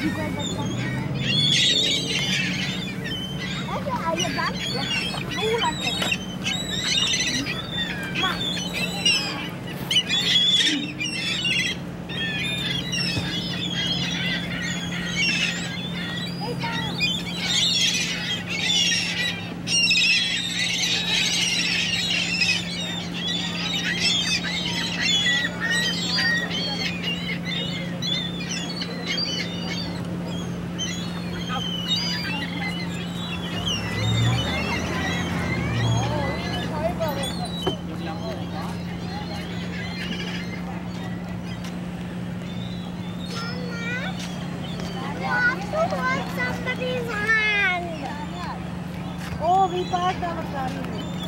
Ayah, ayah, ayah, ayah, ayah, uwi pa at dapat kami.